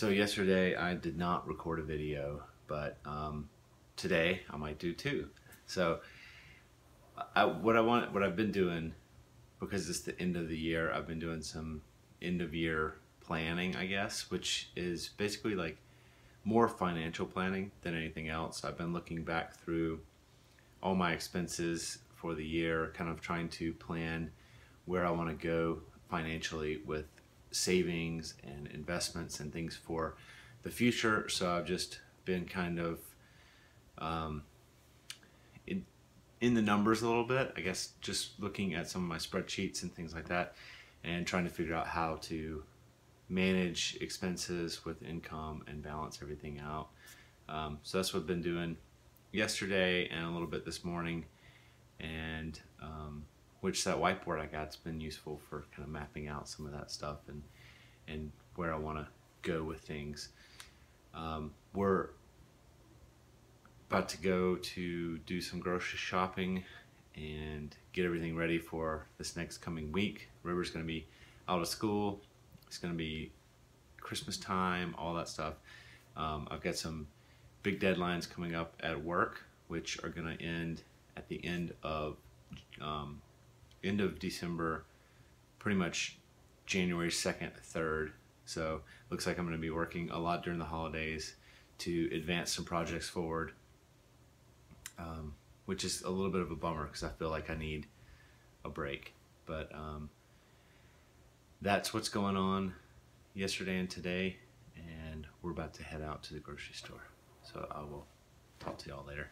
So yesterday I did not record a video, but um, today I might do too. So I, what I want, what I've been doing, because it's the end of the year, I've been doing some end of year planning, I guess, which is basically like more financial planning than anything else. I've been looking back through all my expenses for the year, kind of trying to plan where I want to go financially with savings and investments and things for the future. So I've just been kind of um, in, in the numbers a little bit, I guess just looking at some of my spreadsheets and things like that and trying to figure out how to manage expenses with income and balance everything out. Um, so that's what I've been doing yesterday and a little bit this morning. And um, which that whiteboard I got's been useful for kind of mapping out some of that stuff and and where I want to go with things. Um, we're about to go to do some grocery shopping and get everything ready for this next coming week. River's going to be out of school. It's going to be Christmas time, all that stuff. Um, I've got some big deadlines coming up at work, which are going to end at the end of um, end of December, pretty much January 2nd, 3rd. So looks like I'm going to be working a lot during the holidays to advance some projects forward, um, which is a little bit of a bummer because I feel like I need a break. But um, that's what's going on yesterday and today, and we're about to head out to the grocery store. So I will talk to y'all later.